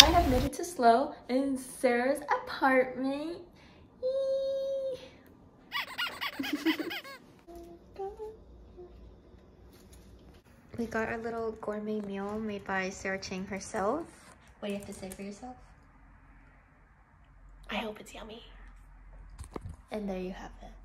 I have made it to SLO in Sarah's apartment. we got our little gourmet meal made by Sarah Chang herself. What do you have to say for yourself? I hope it's yummy. And there you have it.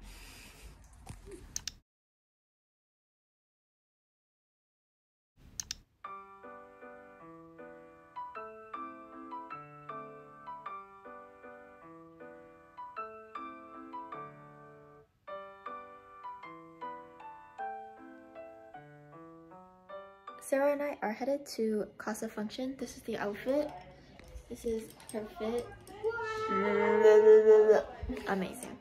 Sarah and I are headed to Casa Function. This is the outfit. This is her fit. Amazing.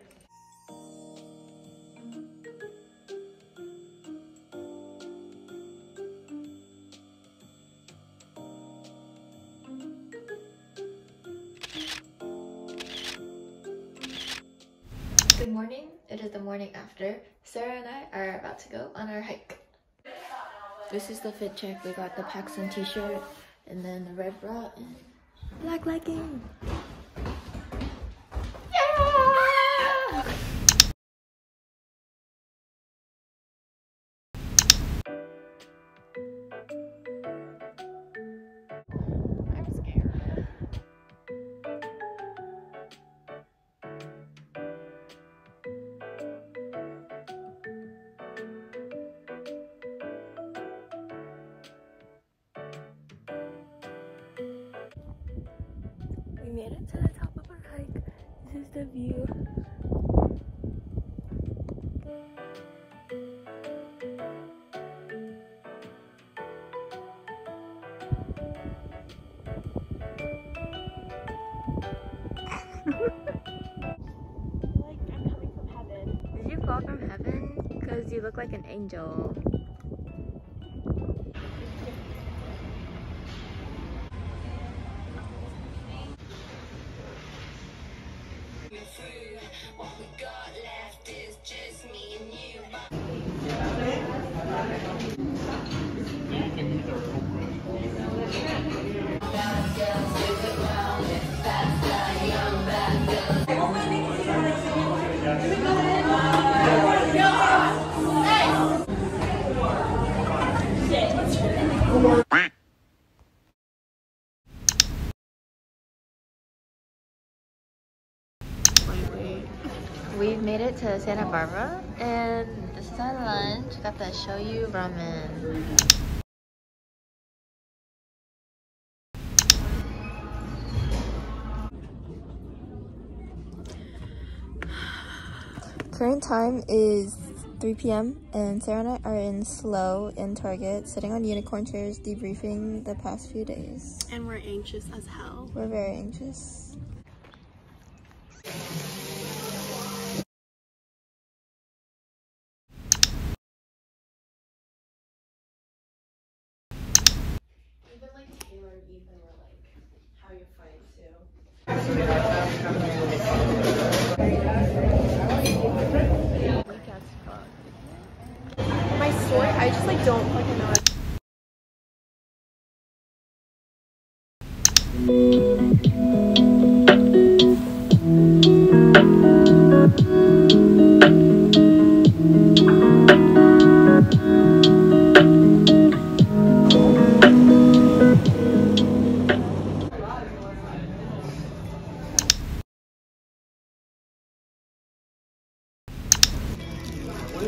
Good morning. It is the morning after. Sarah and I are about to go on our hike. This is the fit check. We got the PacSun t-shirt and then the red bra and black legging. Made it to the top of our hike. This is the view. like I'm coming from heaven. Did you fall from heaven? Because you look like an angel. We've made it to Santa Barbara and this is our lunch. Got the shoyu ramen. Current time is 3 p.m. and Sarah and I are in SLO in Target, sitting on unicorn chairs, debriefing the past few days. And we're anxious as hell. We're very anxious. Ethan were like, how you fight too. My story, I just like don't fucking